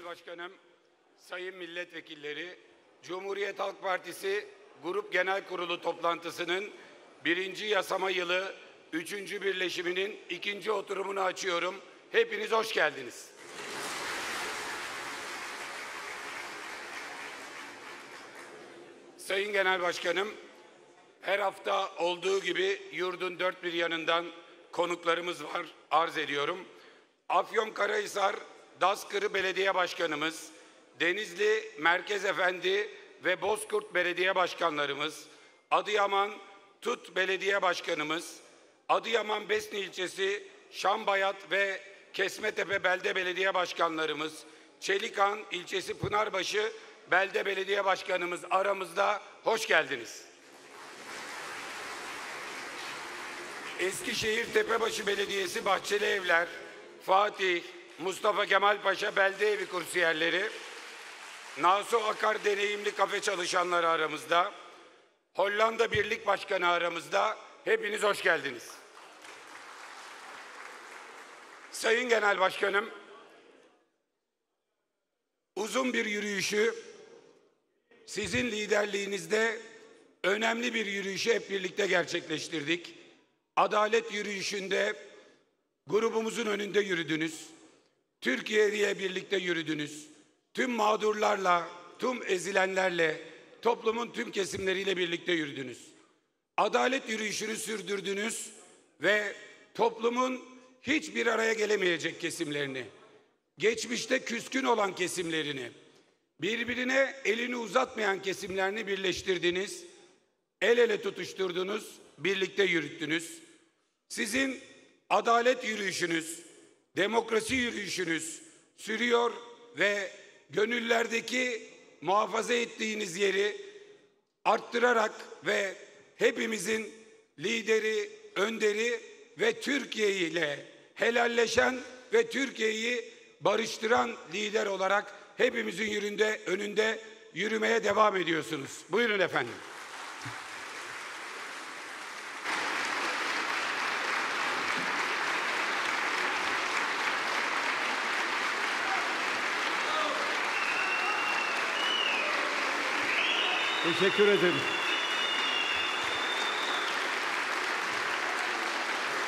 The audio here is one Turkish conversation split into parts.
Genel Başkanım, Sayın Milletvekilleri, Cumhuriyet Halk Partisi Grup Genel Kurulu toplantısının birinci yasama yılı üçüncü birleşiminin ikinci oturumunu açıyorum. Hepiniz hoş geldiniz. Sayın Genel Başkanım, her hafta olduğu gibi yurdun dört bir yanından konuklarımız var, arz ediyorum. Afyonkarahisar Daskırı Belediye Başkanımız, Denizli Merkez Efendi ve Bozkurt Belediye Başkanlarımız, Adıyaman Tut Belediye Başkanımız, Adıyaman Besni ilçesi Şambayat ve Kesmetepe Belde Belediye Başkanlarımız, Çelikan ilçesi Pınarbaşı Belde Belediye Başkanımız aramızda hoş geldiniz. Eskişehir Tepebaşı Belediyesi Bahçeli Evler, Fatih, Mustafa Kemal Paşa Belde Evi kursiyerleri, Naso Akar deneyimli kafe çalışanları aramızda, Hollanda Birlik Başkanı aramızda. Hepiniz hoş geldiniz. Sayın Genel Başkanım, uzun bir yürüyüşü sizin liderliğinizde önemli bir yürüyüşü hep birlikte gerçekleştirdik. Adalet yürüyüşünde grubumuzun önünde yürüdünüz. Türkiye diye birlikte yürüdünüz. Tüm mağdurlarla, tüm ezilenlerle, toplumun tüm kesimleriyle birlikte yürüdünüz. Adalet yürüyüşünü sürdürdünüz ve toplumun hiçbir araya gelemeyecek kesimlerini, geçmişte küskün olan kesimlerini, birbirine elini uzatmayan kesimlerini birleştirdiniz, el ele tutuşturdunuz, birlikte yürüttünüz. Sizin adalet yürüyüşünüz, demokrasi yürüyüşünüz sürüyor ve gönüllerdeki muhafaza ettiğiniz yeri arttırarak ve hepimizin lideri, önderi ve Türkiye ile helalleşen ve Türkiye'yi barıştıran lider olarak hepimizin yüründe, önünde yürümeye devam ediyorsunuz. Buyurun efendim. Teşekkür ederim.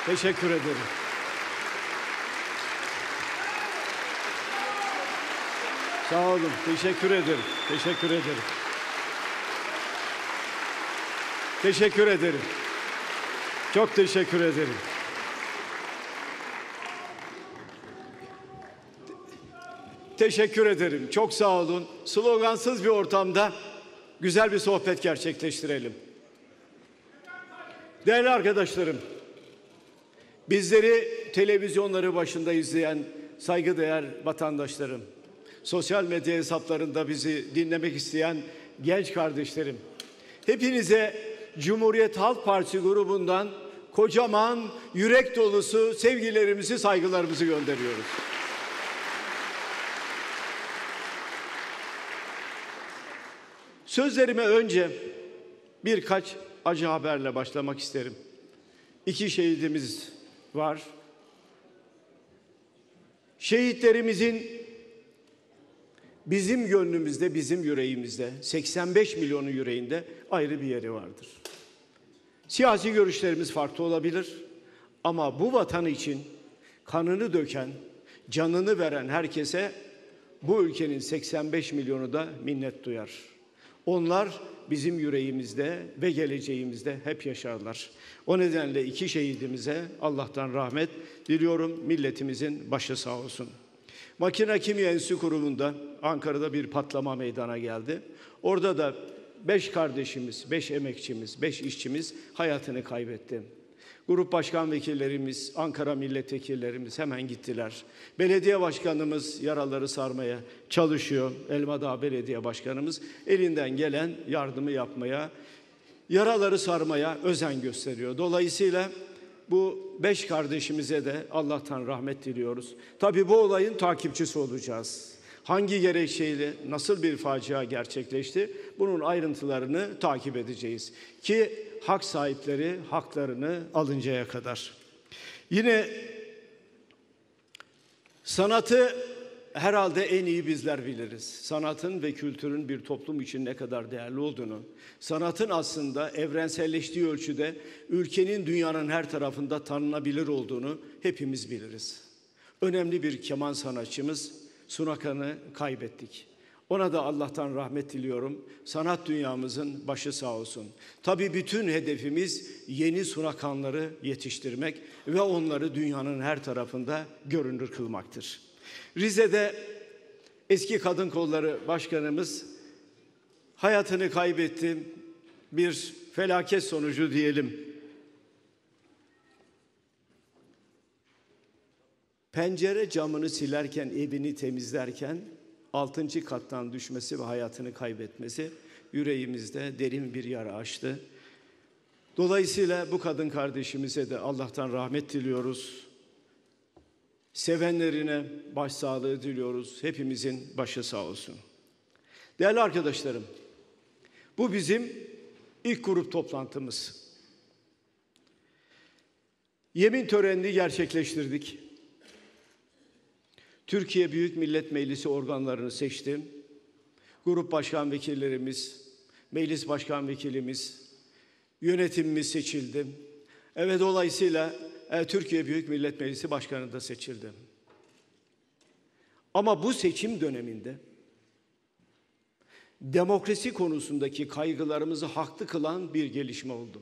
Teşekkür ederim. Sağ olun. Teşekkür ederim. Teşekkür ederim. Teşekkür ederim. Çok teşekkür ederim. Teşekkür ederim. Çok sağ olun. Slogansız bir ortamda güzel bir sohbet gerçekleştirelim. Değerli arkadaşlarım, bizleri televizyonları başında izleyen saygıdeğer vatandaşlarım, sosyal medya hesaplarında bizi dinlemek isteyen genç kardeşlerim, hepinize Cumhuriyet Halk Partisi grubundan kocaman yürek dolusu sevgilerimizi, saygılarımızı gönderiyoruz. Sözlerime önce birkaç acı haberle başlamak isterim. İki şehidimiz var. Şehitlerimizin bizim gönlümüzde, bizim yüreğimizde, 85 milyonun yüreğinde ayrı bir yeri vardır. Siyasi görüşlerimiz farklı olabilir ama bu vatan için kanını döken, canını veren herkese bu ülkenin 85 milyonu da minnet duyar. Onlar bizim yüreğimizde ve geleceğimizde hep yaşarlar. O nedenle iki şehidimize Allah'tan rahmet diliyorum. Milletimizin başı sağ olsun. Makine Kimya Enstitü Kurumu'nda Ankara'da bir patlama meydana geldi. Orada da beş kardeşimiz, beş emekçimiz, beş işçimiz hayatını kaybetti. Grup başkan vekillerimiz, Ankara milletvekillerimiz hemen gittiler. Belediye başkanımız yaraları sarmaya çalışıyor. Elmadağ Belediye Başkanımız elinden gelen yardımı yapmaya, yaraları sarmaya özen gösteriyor. Dolayısıyla bu beş kardeşimize de Allah'tan rahmet diliyoruz. Tabii bu olayın takipçisi olacağız. Hangi gerekçeyle nasıl bir facia gerçekleşti? Bunun ayrıntılarını takip edeceğiz. Ki hak sahipleri haklarını alıncaya kadar. Yine sanatı herhalde en iyi bizler biliriz. Sanatın ve kültürün bir toplum için ne kadar değerli olduğunu, sanatın aslında evrenselleştiği ölçüde ülkenin dünyanın her tarafında tanınabilir olduğunu hepimiz biliriz. Önemli bir keman sanatçımız Sunakan'ı kaybettik. Ona da Allah'tan rahmet diliyorum. Sanat dünyamızın başı sağ olsun. Tabii bütün hedefimiz yeni Sunakanları yetiştirmek ve onları dünyanın her tarafında görünür kılmaktır. Rize'de eski kadın kolları başkanımız hayatını kaybetti. Bir felaket sonucu diyelim. Pencere camını silerken, evini temizlerken altıncı kattan düşmesi ve hayatını kaybetmesi yüreğimizde derin bir yara açtı. Dolayısıyla bu kadın kardeşimize de Allah'tan rahmet diliyoruz. Sevenlerine başsağlığı diliyoruz. Hepimizin başı sağ olsun. Değerli arkadaşlarım, bu bizim ilk grup toplantımız. Yemin törenini gerçekleştirdik. Türkiye Büyük Millet Meclisi organlarını seçtim. Grup başkan vekillerimiz, meclis başkan vekilimiz, yönetimimiz seçildi. Evet dolayısıyla e, Türkiye Büyük Millet Meclisi başkanı da seçildi. Ama bu seçim döneminde demokrasi konusundaki kaygılarımızı haklı kılan bir gelişme oldu.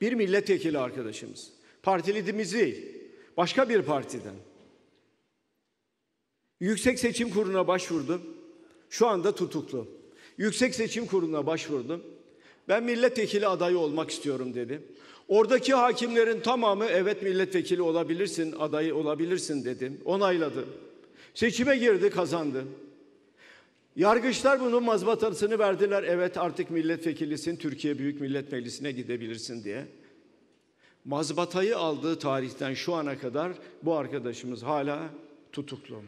Bir milletvekili arkadaşımız, partilidimiz değil, başka bir partiden Yüksek Seçim Kurulu'na başvurdum. Şu anda tutuklu. Yüksek Seçim Kurulu'na başvurdum. Ben milletvekili adayı olmak istiyorum dedi. Oradaki hakimlerin tamamı evet milletvekili olabilirsin, adayı olabilirsin dedim. Onayladı. Seçime girdi, kazandı. Yargıçlar bunun mazbatasını verdiler. Evet artık milletvekilisin, Türkiye Büyük Millet Meclisi'ne gidebilirsin diye. Mazbatayı aldığı tarihten şu ana kadar bu arkadaşımız hala tutuklu.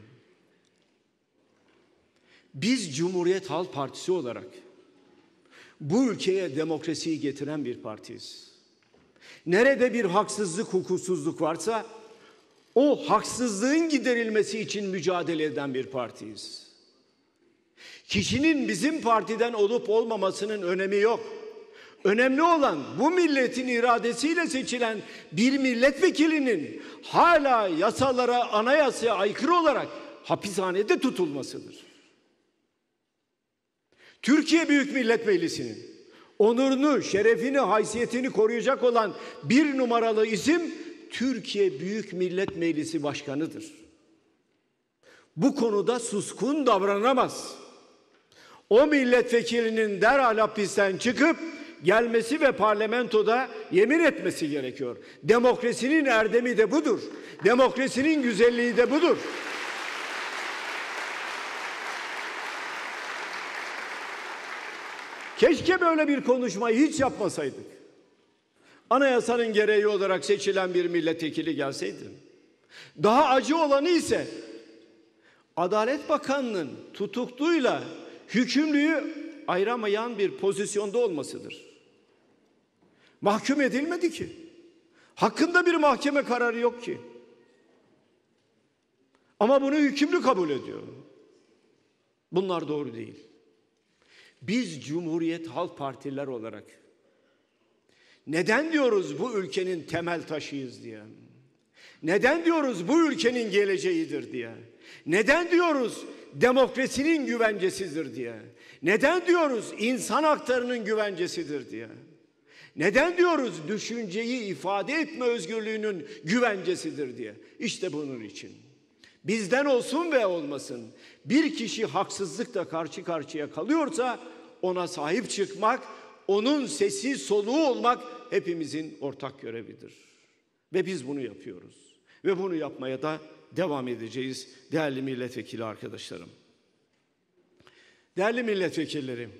Biz Cumhuriyet Halk Partisi olarak bu ülkeye demokrasiyi getiren bir partiyiz. Nerede bir haksızlık, hukuksuzluk varsa o haksızlığın giderilmesi için mücadele eden bir partiyiz. Kişinin bizim partiden olup olmamasının önemi yok. Önemli olan bu milletin iradesiyle seçilen bir milletvekilinin hala yasalara, anayasaya aykırı olarak hapishanede tutulmasıdır. Türkiye Büyük Millet Meclisi'nin onurunu, şerefini, haysiyetini koruyacak olan bir numaralı isim Türkiye Büyük Millet Meclisi Başkanı'dır. Bu konuda suskun davranamaz. O milletvekilinin derhal hapisten çıkıp gelmesi ve parlamentoda yemin etmesi gerekiyor. Demokrasinin erdemi de budur. Demokrasinin güzelliği de budur. Keşke böyle bir konuşmayı hiç yapmasaydık. Anayasanın gereği olarak seçilen bir milletvekili gelseydi. Daha acı olanı ise Adalet Bakanlığı'nın tutukluyla hükümlüyü ayıramayan bir pozisyonda olmasıdır. Mahkum edilmedi ki. Hakkında bir mahkeme kararı yok ki. Ama bunu hükümlü kabul ediyor. Bunlar doğru değil. Biz Cumhuriyet Halk Partiler olarak neden diyoruz bu ülkenin temel taşıyız diye? Neden diyoruz bu ülkenin geleceğidir diye? Neden diyoruz demokrasinin güvencesidir diye? Neden diyoruz insan haklarının güvencesidir diye? Neden diyoruz düşünceyi ifade etme özgürlüğünün güvencesidir diye? İşte bunun için. Bizden olsun ve olmasın. Bir kişi haksızlıkla karşı karşıya kalıyorsa ona sahip çıkmak, onun sesi soluğu olmak hepimizin ortak görevidir. Ve biz bunu yapıyoruz. Ve bunu yapmaya da devam edeceğiz değerli milletvekili arkadaşlarım. Değerli milletvekillerim,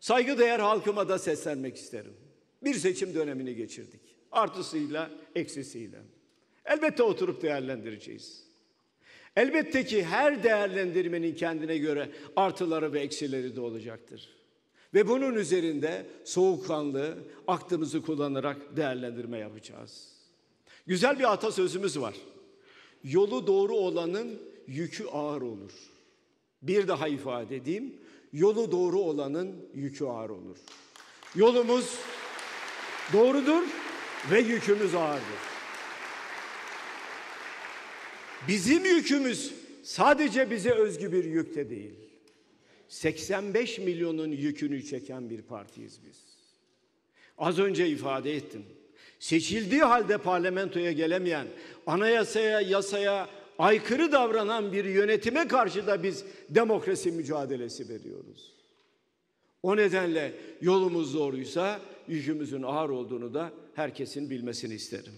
saygıdeğer halkıma da seslenmek isterim. Bir seçim dönemini geçirdik. Artısıyla, eksisiyle. Elbette oturup değerlendireceğiz. Elbette ki her değerlendirmenin kendine göre artıları ve eksileri de olacaktır. Ve bunun üzerinde soğukkanlı aklımızı kullanarak değerlendirme yapacağız. Güzel bir atasözümüz var. Yolu doğru olanın yükü ağır olur. Bir daha ifade edeyim. Yolu doğru olanın yükü ağır olur. Yolumuz doğrudur ve yükümüz ağırdır. Bizim yükümüz sadece bize özgü bir yük de değil. 85 milyonun yükünü çeken bir partiyiz biz. Az önce ifade ettim. Seçildiği halde parlamentoya gelemeyen, anayasaya, yasaya aykırı davranan bir yönetime karşı da biz demokrasi mücadelesi veriyoruz. O nedenle yolumuz doğruysa yükümüzün ağır olduğunu da herkesin bilmesini isterim.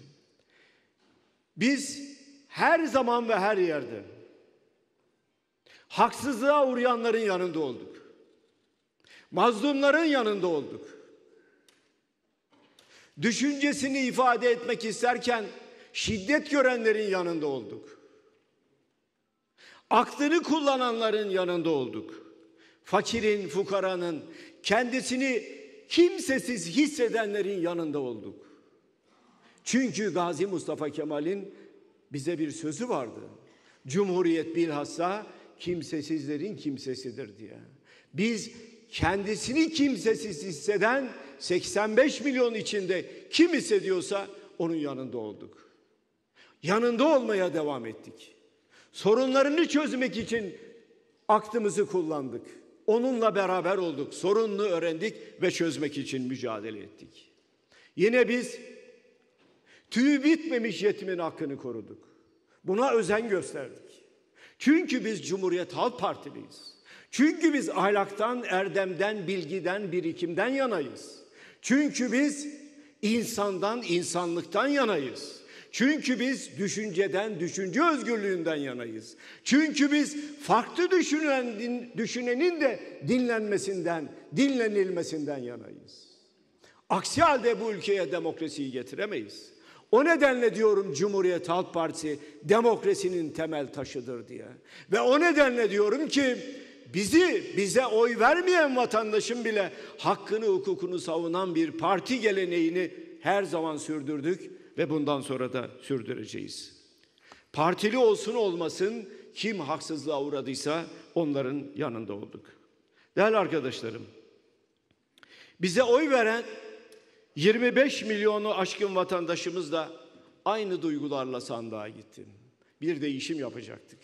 Biz her zaman ve her yerde haksızlığa uğrayanların yanında olduk. Mazlumların yanında olduk. Düşüncesini ifade etmek isterken şiddet görenlerin yanında olduk. Aklını kullananların yanında olduk. Fakirin, fukaranın, kendisini kimsesiz hissedenlerin yanında olduk. Çünkü Gazi Mustafa Kemal'in bize bir sözü vardı. Cumhuriyet bilhassa kimsesizlerin kimsesidir diye. Biz kendisini kimsesiz hisseden 85 milyon içinde kim hissediyorsa onun yanında olduk. Yanında olmaya devam ettik. Sorunlarını çözmek için aklımızı kullandık. Onunla beraber olduk. Sorununu öğrendik ve çözmek için mücadele ettik. Yine biz tüyü bitmemiş yetimin hakkını koruduk. Buna özen gösterdik. Çünkü biz Cumhuriyet Halk Partiliyiz. Çünkü biz ahlaktan, erdemden, bilgiden, birikimden yanayız. Çünkü biz insandan, insanlıktan yanayız. Çünkü biz düşünceden, düşünce özgürlüğünden yanayız. Çünkü biz farklı düşünen, düşünenin de dinlenmesinden, dinlenilmesinden yanayız. Aksi halde bu ülkeye demokrasiyi getiremeyiz. O nedenle diyorum Cumhuriyet Halk Partisi demokrasinin temel taşıdır diye. Ve o nedenle diyorum ki bizi bize oy vermeyen vatandaşın bile hakkını hukukunu savunan bir parti geleneğini her zaman sürdürdük ve bundan sonra da sürdüreceğiz. Partili olsun olmasın kim haksızlığa uğradıysa onların yanında olduk. Değerli arkadaşlarım, bize oy veren 25 milyonu aşkın vatandaşımız da aynı duygularla sandığa gitti. Bir değişim yapacaktık.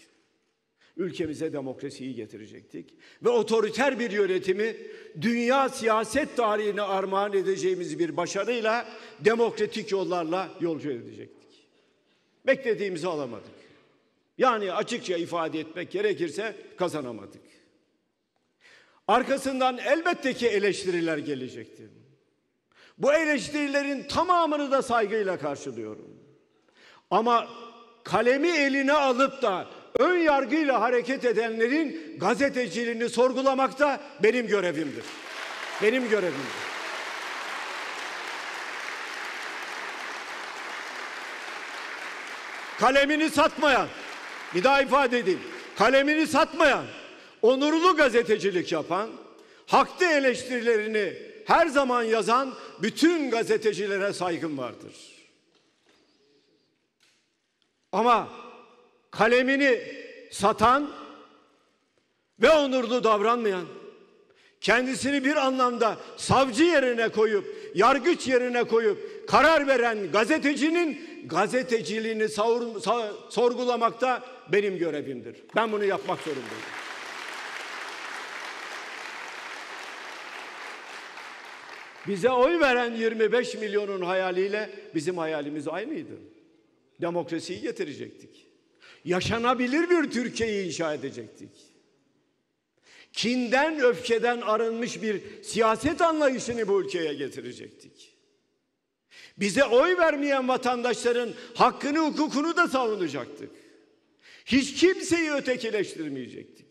Ülkemize demokrasiyi getirecektik ve otoriter bir yönetimi dünya siyaset tarihine armağan edeceğimiz bir başarıyla demokratik yollarla yolcu edecektik. Beklediğimizi alamadık. Yani açıkça ifade etmek gerekirse kazanamadık. Arkasından elbette ki eleştiriler gelecekti. Bu eleştirilerin tamamını da saygıyla karşılıyorum. Ama kalemi eline alıp da ön yargıyla hareket edenlerin gazeteciliğini sorgulamak da benim görevimdir. Benim görevimdir. Kalemini satmayan, bir daha ifade edeyim. Kalemini satmayan, onurlu gazetecilik yapan, haklı eleştirilerini her zaman yazan bütün gazetecilere saygım vardır. Ama kalemini satan ve onurlu davranmayan, kendisini bir anlamda savcı yerine koyup, yargıç yerine koyup karar veren gazetecinin gazeteciliğini sorgulamakta benim görevimdir. Ben bunu yapmak zorundayım. Bize oy veren 25 milyonun hayaliyle bizim hayalimiz aynıydı. Demokrasiyi getirecektik. Yaşanabilir bir Türkiye'yi inşa edecektik. Kinden, öfkeden arınmış bir siyaset anlayışını bu ülkeye getirecektik. Bize oy vermeyen vatandaşların hakkını, hukukunu da savunacaktık. Hiç kimseyi ötekileştirmeyecektik.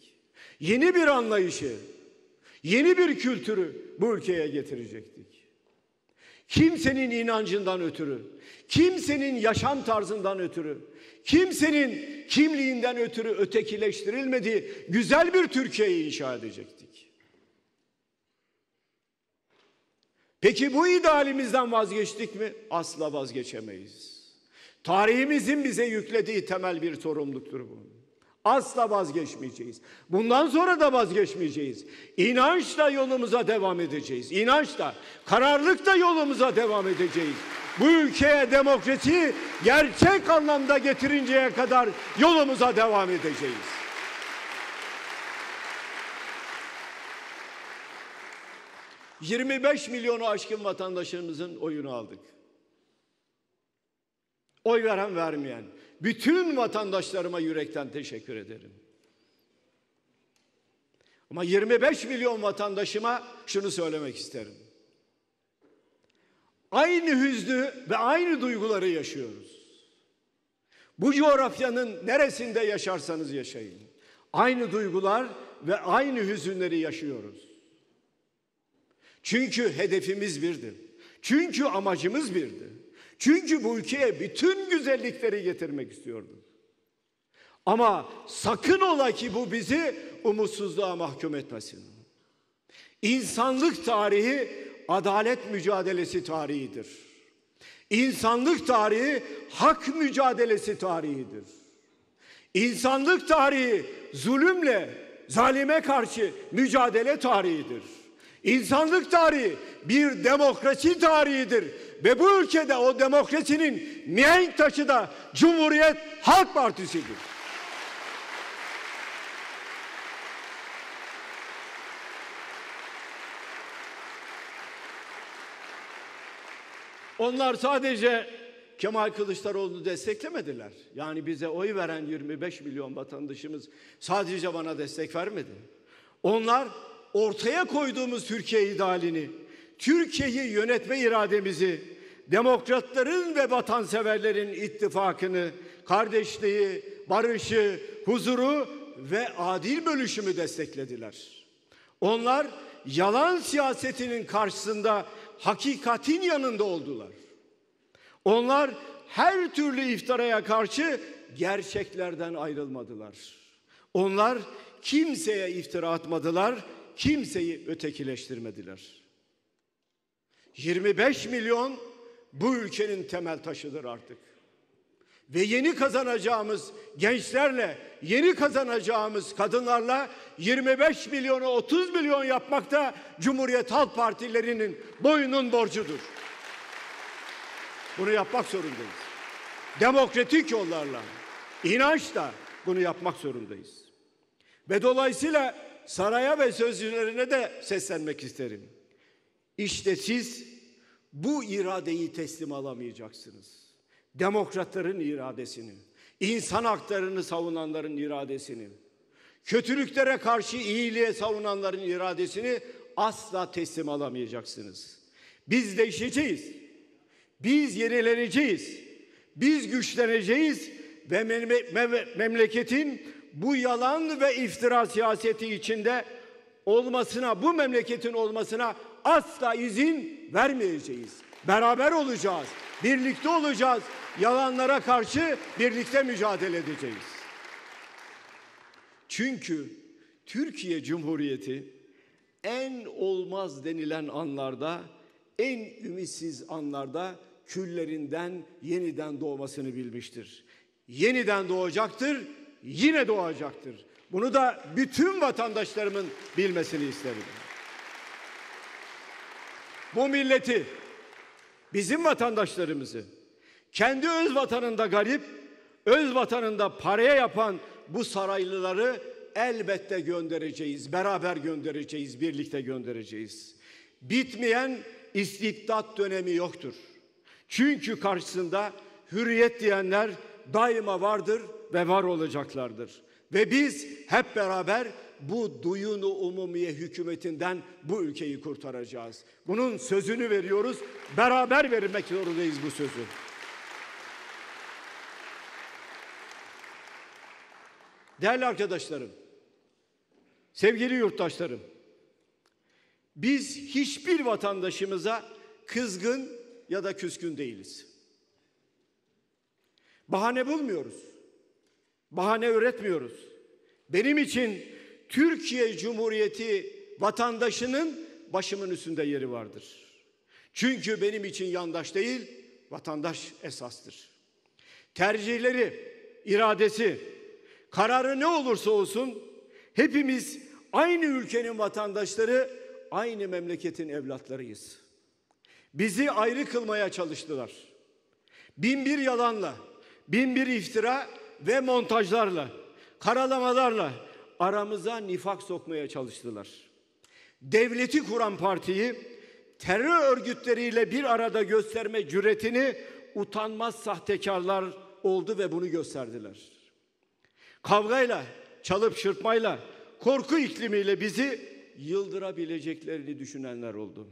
Yeni bir anlayışı, yeni bir kültürü bu ülkeye getirecektik. Kimsenin inancından ötürü, kimsenin yaşam tarzından ötürü, kimsenin kimliğinden ötürü ötekileştirilmediği güzel bir Türkiye'yi inşa edecektik. Peki bu idealimizden vazgeçtik mi? Asla vazgeçemeyiz. Tarihimizin bize yüklediği temel bir sorumluluktur bu. Asla vazgeçmeyeceğiz. Bundan sonra da vazgeçmeyeceğiz. İnançla yolumuza devam edeceğiz. İnançla, kararlılıkla yolumuza devam edeceğiz. Bu ülkeye demokrasi gerçek anlamda getirinceye kadar yolumuza devam edeceğiz. ...25 milyonu aşkın vatandaşımızın oyunu aldık. Oy veren vermeyen. Bütün vatandaşlarıma yürekten teşekkür ederim. Ama 25 milyon vatandaşıma şunu söylemek isterim. Aynı hüznü ve aynı duyguları yaşıyoruz. Bu coğrafyanın neresinde yaşarsanız yaşayın. Aynı duygular ve aynı hüzünleri yaşıyoruz. Çünkü hedefimiz birdir. Çünkü amacımız birdir. Çünkü bu ülkeye bütün güzellikleri getirmek istiyordu. Ama sakın ola ki bu bizi umutsuzluğa mahkum etmesin. İnsanlık tarihi adalet mücadelesi tarihidir. İnsanlık tarihi hak mücadelesi tarihidir. İnsanlık tarihi zulümle, zalime karşı mücadele tarihidir. İnsanlık tarihi bir demokrasi tarihidir. Ve bu ülkede o demokrasinin mihenk taşı da Cumhuriyet Halk Partisi'dir. Onlar sadece Kemal Kılıçdaroğlu'nu desteklemediler. Yani bize oy veren 25 milyon vatandaşımız sadece bana destek vermedi. Onlar ortaya koyduğumuz Türkiye idealini, Türkiye'yi yönetme irademizi, demokratların ve vatanseverlerin ittifakını, kardeşliği, barışı, huzuru ve adil bölüşümü desteklediler. Onlar yalan siyasetinin karşısında hakikatin yanında oldular. Onlar her türlü iftaraya karşı gerçeklerden ayrılmadılar. Onlar kimseye iftira atmadılar, kimseyi ötekileştirmediler. 25 milyon bu ülkenin temel taşıdır artık. Ve yeni kazanacağımız gençlerle, yeni kazanacağımız kadınlarla 25 milyonu 30 milyon yapmak da Cumhuriyet Halk Partilerinin boyunun borcudur. Bunu yapmak zorundayız. Demokratik yollarla, inançla bunu yapmak zorundayız. Ve dolayısıyla saraya ve sözcülerine de seslenmek isterim. İşte siz bu iradeyi teslim alamayacaksınız. Demokratların iradesini, insan haklarını savunanların iradesini, kötülüklere karşı iyiliğe savunanların iradesini asla teslim alamayacaksınız. Biz değişeceğiz. Biz yenileneceğiz. Biz güçleneceğiz ve memleketin bu yalan ve iftira siyaseti içinde olmasına, bu memleketin olmasına asla izin vermeyeceğiz. Beraber olacağız, birlikte olacağız. Yalanlara karşı birlikte mücadele edeceğiz. Çünkü Türkiye Cumhuriyeti en olmaz denilen anlarda, en ümitsiz anlarda küllerinden yeniden doğmasını bilmiştir. Yeniden doğacaktır, yine doğacaktır. Bunu da bütün vatandaşlarımın bilmesini isterim. Bu milleti, bizim vatandaşlarımızı, kendi öz vatanında garip, öz vatanında paraya yapan bu saraylıları elbette göndereceğiz. Beraber göndereceğiz, birlikte göndereceğiz. Bitmeyen istibdat dönemi yoktur. Çünkü karşısında hürriyet diyenler daima vardır ve var olacaklardır. Ve biz hep beraber bu duyunu umumiye hükümetinden bu ülkeyi kurtaracağız. Bunun sözünü veriyoruz. Beraber vermek zorundayız bu sözü. Değerli arkadaşlarım, sevgili yurttaşlarım, biz hiçbir vatandaşımıza kızgın ya da küskün değiliz. Bahane bulmuyoruz. Bahane üretmiyoruz. Benim için Türkiye Cumhuriyeti vatandaşının başımın üstünde yeri vardır. Çünkü benim için yandaş değil, vatandaş esastır. tercihleri, iradesi, kararı ne olursa olsun hepimiz aynı ülkenin vatandaşları, aynı memleketin evlatlarıyız. Bizi ayrı kılmaya çalıştılar. Bin bir yalanla, bin bir iftira ve montajlarla, karalamalarla aramıza nifak sokmaya çalıştılar. Devleti kuran partiyi terör örgütleriyle bir arada gösterme cüretini utanmaz sahtekarlar oldu ve bunu gösterdiler. Kavgayla, çalıp çırpmayla, korku iklimiyle bizi yıldırabileceklerini düşünenler oldu.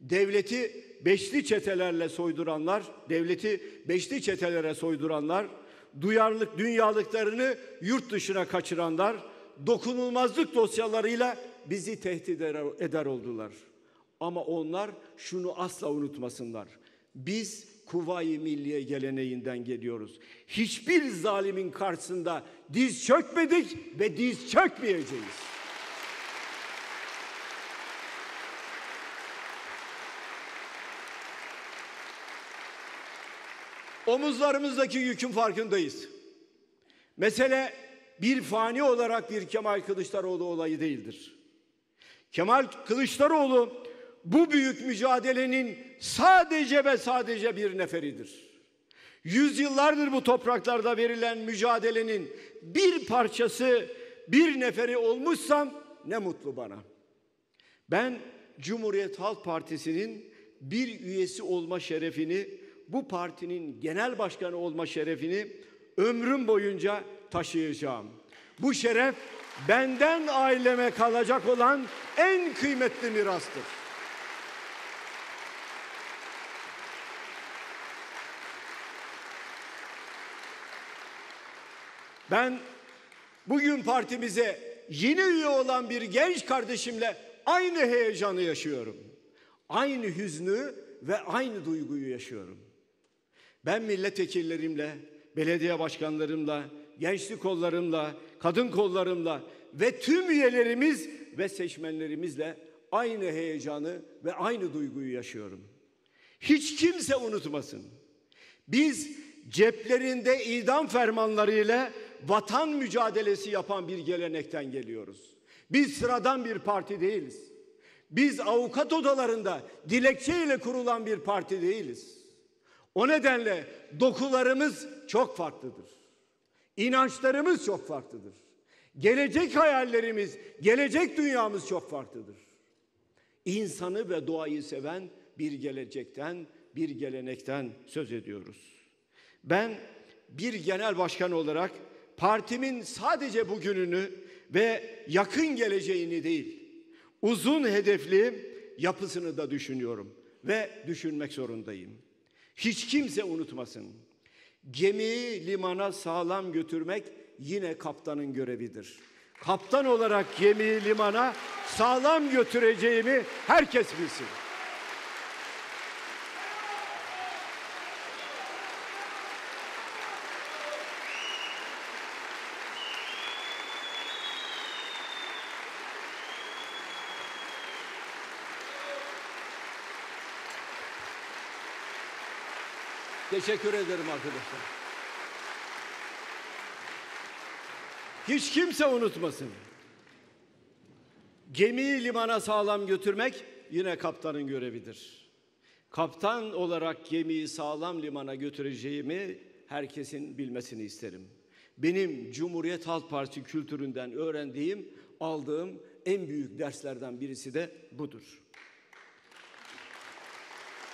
Devleti beşli çetelerle soyduranlar, devleti beşli çetelere soyduranlar, duyarlılık dünyalıklarını yurt dışına kaçıranlar, dokunulmazlık dosyalarıyla bizi tehdit eder oldular. Ama onlar şunu asla unutmasınlar. Biz Kuvayi Milliye geleneğinden geliyoruz. Hiçbir zalimin karşısında diz çökmedik ve diz çökmeyeceğiz. Omuzlarımızdaki yükün farkındayız. Mesele bir fani olarak bir Kemal Kılıçdaroğlu olayı değildir. Kemal Kılıçdaroğlu bu büyük mücadelenin sadece ve sadece bir neferidir. Yüzyıllardır bu topraklarda verilen mücadelenin bir parçası, bir neferi olmuşsam ne mutlu bana. Ben Cumhuriyet Halk Partisi'nin bir üyesi olma şerefini, bu partinin genel başkanı olma şerefini ömrüm boyunca taşıyacağım. Bu şeref benden aileme kalacak olan en kıymetli mirastır. Ben bugün partimize yeni üye olan bir genç kardeşimle aynı heyecanı yaşıyorum. Aynı hüznü ve aynı duyguyu yaşıyorum. Ben milletvekillerimle, belediye başkanlarımla, gençlik kollarımla, kadın kollarımla ve tüm üyelerimiz ve seçmenlerimizle aynı heyecanı ve aynı duyguyu yaşıyorum. Hiç kimse unutmasın. Biz ceplerinde idam fermanlarıyla vatan mücadelesi yapan bir gelenekten geliyoruz. Biz sıradan bir parti değiliz. Biz avukat odalarında dilekçeyle kurulan bir parti değiliz. O nedenle dokularımız çok farklıdır. İnançlarımız çok farklıdır. Gelecek hayallerimiz, gelecek dünyamız çok farklıdır. İnsanı ve doğayı seven bir gelecekten, bir gelenekten söz ediyoruz. Ben bir genel başkan olarak partimin sadece bugününü ve yakın geleceğini değil, uzun hedefli yapısını da düşünüyorum ve düşünmek zorundayım. Hiç kimse unutmasın. Gemiyi limana sağlam götürmek yine kaptanın görevidir. Kaptan olarak gemiyi limana sağlam götüreceğimi herkes bilsin. Teşekkür ederim arkadaşlar. Hiç kimse unutmasın. Gemiyi limana sağlam götürmek yine kaptanın görevidir. Kaptan olarak gemiyi sağlam limana götüreceğimi herkesin bilmesini isterim. Benim Cumhuriyet Halk Partisi kültüründen öğrendiğim, aldığım en büyük derslerden birisi de budur.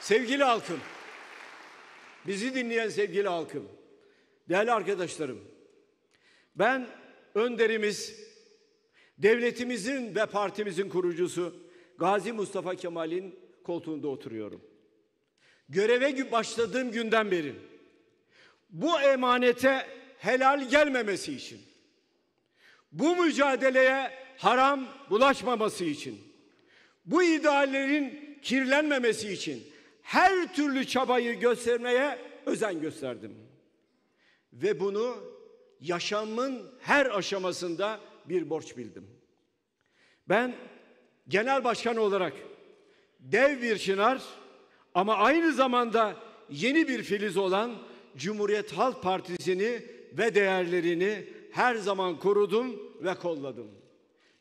Sevgili halkım, Bizi dinleyen sevgili halkım, değerli arkadaşlarım, ben önderimiz, devletimizin ve partimizin kurucusu Gazi Mustafa Kemal'in koltuğunda oturuyorum. Göreve başladığım günden beri bu emanete helal gelmemesi için, bu mücadeleye haram bulaşmaması için, bu ideallerin kirlenmemesi için her türlü çabayı göstermeye özen gösterdim. Ve bunu yaşamın her aşamasında bir borç bildim. Ben genel başkan olarak dev bir çınar ama aynı zamanda yeni bir filiz olan Cumhuriyet Halk Partisi'ni ve değerlerini her zaman korudum ve kolladım.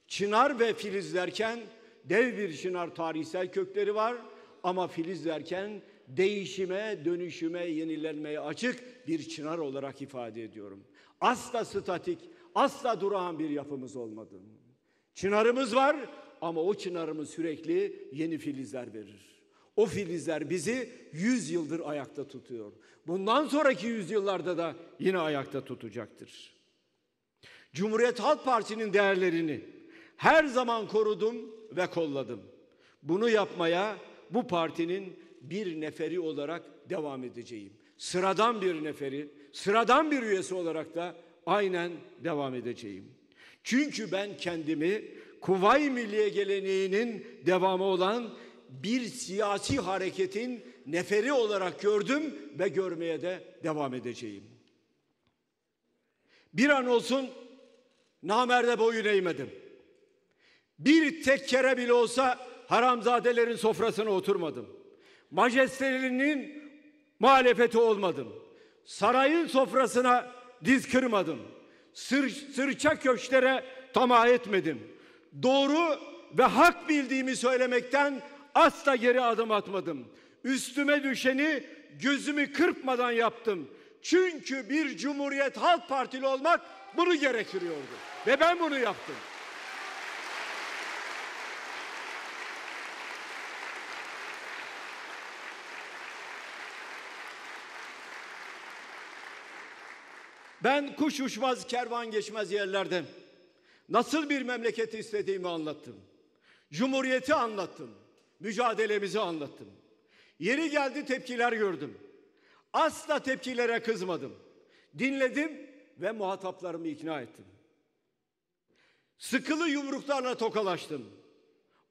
Çınar ve filizlerken dev bir çınar tarihsel kökleri var ama filizlerken değişime, dönüşüme, yenilenmeye açık bir çınar olarak ifade ediyorum. Asla statik, asla durağan bir yapımız olmadı. Çınarımız var ama o çınarımız sürekli yeni filizler verir. O filizler bizi yüz yıldır ayakta tutuyor. Bundan sonraki yüzyıllarda da yine ayakta tutacaktır. Cumhuriyet Halk Partisi'nin değerlerini her zaman korudum ve kolladım. Bunu yapmaya bu partinin bir neferi olarak devam edeceğim. Sıradan bir neferi, sıradan bir üyesi olarak da aynen devam edeceğim. Çünkü ben kendimi Kuvay Milliye geleneğinin devamı olan bir siyasi hareketin neferi olarak gördüm ve görmeye de devam edeceğim. Bir an olsun namerde boyun eğmedim. Bir tek kere bile olsa haramzadelerin sofrasına oturmadım. Majestelerinin muhalefeti olmadım. Sarayın sofrasına diz kırmadım. Sır, sırça köşklere tamah etmedim. Doğru ve hak bildiğimi söylemekten asla geri adım atmadım. Üstüme düşeni gözümü kırpmadan yaptım. Çünkü bir Cumhuriyet Halk Partili olmak bunu gerektiriyordu. Ve ben bunu yaptım. Ben kuş uçmaz, kervan geçmez yerlerde nasıl bir memleketi istediğimi anlattım. Cumhuriyeti anlattım. Mücadelemizi anlattım. Yeri geldi tepkiler gördüm. Asla tepkilere kızmadım. Dinledim ve muhataplarımı ikna ettim. Sıkılı yumruklarla tokalaştım.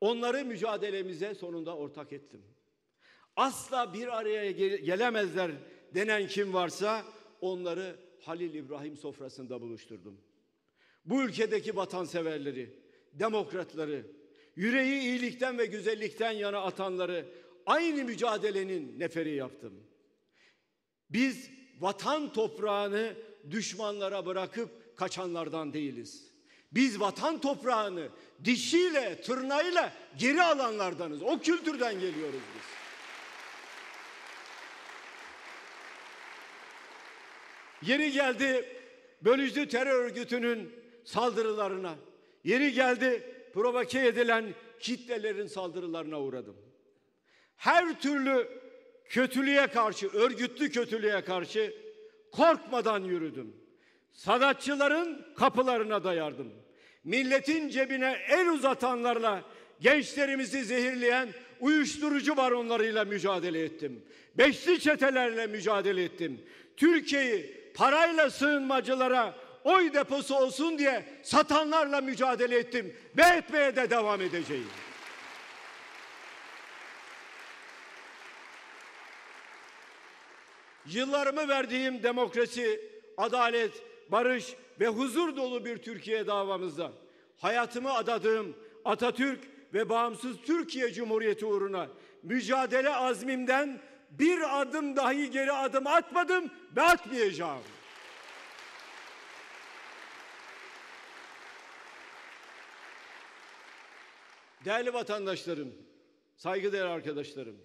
Onları mücadelemize sonunda ortak ettim. Asla bir araya gelemezler denen kim varsa onları Halil İbrahim sofrasında buluşturdum. Bu ülkedeki vatanseverleri, demokratları, yüreği iyilikten ve güzellikten yana atanları aynı mücadelenin neferi yaptım. Biz vatan toprağını düşmanlara bırakıp kaçanlardan değiliz. Biz vatan toprağını dişiyle, tırnağıyla geri alanlardanız. O kültürden geliyoruz biz. Yeri geldi bölücü terör örgütünün saldırılarına, yeri geldi provoke edilen kitlelerin saldırılarına uğradım. Her türlü kötülüğe karşı, örgütlü kötülüğe karşı korkmadan yürüdüm. Sanatçıların kapılarına dayardım. Milletin cebine el uzatanlarla gençlerimizi zehirleyen uyuşturucu baronlarıyla mücadele ettim. Beşli çetelerle mücadele ettim. Türkiye'yi parayla sığınmacılara oy deposu olsun diye satanlarla mücadele ettim ve etmeye de devam edeceğim. Yıllarımı verdiğim demokrasi, adalet, barış ve huzur dolu bir Türkiye davamızda hayatımı adadığım Atatürk ve bağımsız Türkiye Cumhuriyeti uğruna mücadele azmimden bir adım dahi geri adım atmadım ve atmayacağım. Değerli vatandaşlarım, saygıdeğer arkadaşlarım.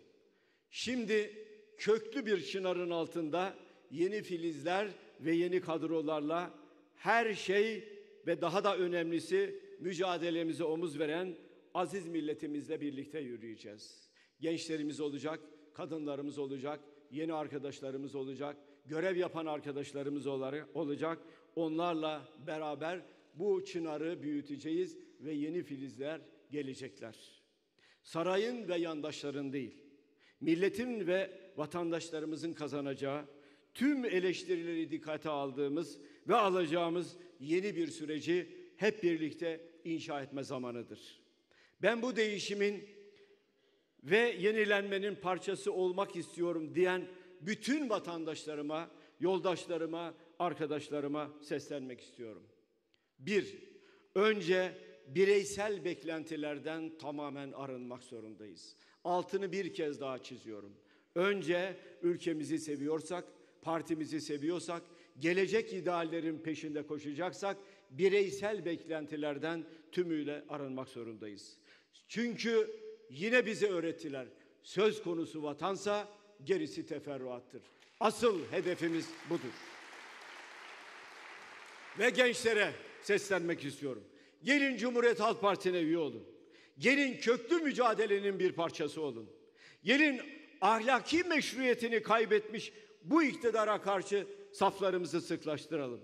Şimdi köklü bir çınarın altında yeni filizler ve yeni kadrolarla her şey ve daha da önemlisi mücadelemize omuz veren aziz milletimizle birlikte yürüyeceğiz. Gençlerimiz olacak, kadınlarımız olacak, yeni arkadaşlarımız olacak, görev yapan arkadaşlarımız olacak. Onlarla beraber bu çınarı büyüteceğiz ve yeni filizler gelecekler. Sarayın ve yandaşların değil, milletin ve vatandaşlarımızın kazanacağı, tüm eleştirileri dikkate aldığımız ve alacağımız yeni bir süreci hep birlikte inşa etme zamanıdır. Ben bu değişimin ve yenilenmenin parçası olmak istiyorum diyen bütün vatandaşlarıma, yoldaşlarıma, arkadaşlarıma seslenmek istiyorum. Bir, önce bireysel beklentilerden tamamen arınmak zorundayız. Altını bir kez daha çiziyorum. Önce ülkemizi seviyorsak partimizi seviyorsak, gelecek ideallerin peşinde koşacaksak bireysel beklentilerden tümüyle arınmak zorundayız. Çünkü yine bize öğrettiler. Söz konusu vatansa gerisi teferruattır. Asıl hedefimiz budur. Ve gençlere seslenmek istiyorum. Gelin Cumhuriyet Halk Partisi'ne üye olun. Gelin köklü mücadelenin bir parçası olun. Gelin ahlaki meşruiyetini kaybetmiş bu iktidara karşı saflarımızı sıklaştıralım.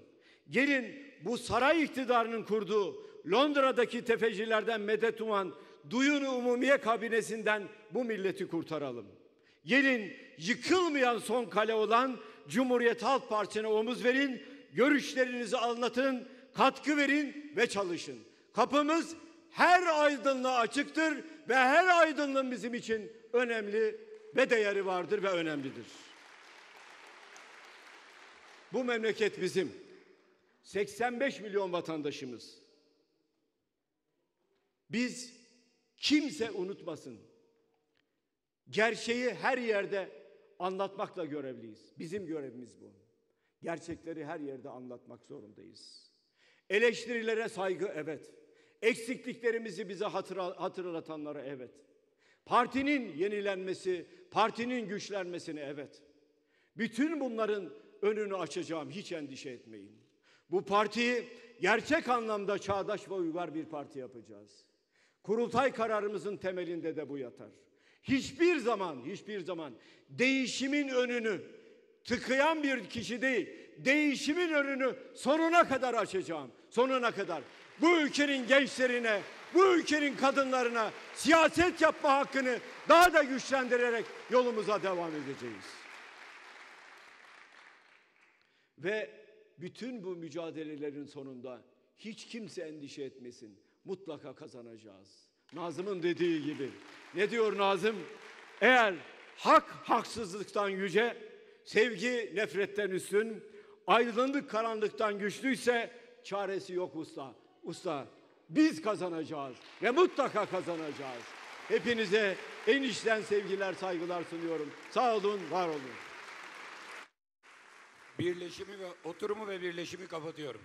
Gelin bu saray iktidarının kurduğu Londra'daki tefecilerden medet uman Duyun Umumiye kabinesinden bu milleti kurtaralım. Gelin yıkılmayan son kale olan Cumhuriyet Halk Partisi'ne omuz verin, görüşlerinizi anlatın, katkı verin ve çalışın. Kapımız her aydınlığa açıktır ve her aydınlığın bizim için önemli ve değeri vardır ve önemlidir. Bu memleket bizim. 85 milyon vatandaşımız. Biz kimse unutmasın. Gerçeği her yerde anlatmakla görevliyiz. Bizim görevimiz bu. Gerçekleri her yerde anlatmak zorundayız. Eleştirilere saygı evet. Eksikliklerimizi bize hatırlatanlara evet. Partinin yenilenmesi, partinin güçlenmesini evet. Bütün bunların önünü açacağım hiç endişe etmeyin. Bu partiyi gerçek anlamda çağdaş ve uygar bir parti yapacağız. Kurultay kararımızın temelinde de bu yatar. Hiçbir zaman, hiçbir zaman değişimin önünü tıkayan bir kişi değil, değişimin önünü sonuna kadar açacağım. Sonuna kadar. Bu ülkenin gençlerine, bu ülkenin kadınlarına siyaset yapma hakkını daha da güçlendirerek yolumuza devam edeceğiz. Ve bütün bu mücadelelerin sonunda hiç kimse endişe etmesin. Mutlaka kazanacağız. Nazım'ın dediği gibi. Ne diyor Nazım? Eğer hak haksızlıktan yüce, sevgi nefretten üstün, aydınlık karanlıktan güçlüyse çaresi yok usta. Usta biz kazanacağız ve mutlaka kazanacağız. Hepinize en içten sevgiler, saygılar sunuyorum. Sağ olun, var olun. Birleşimi ve oturumu ve birleşimi kapatıyorum.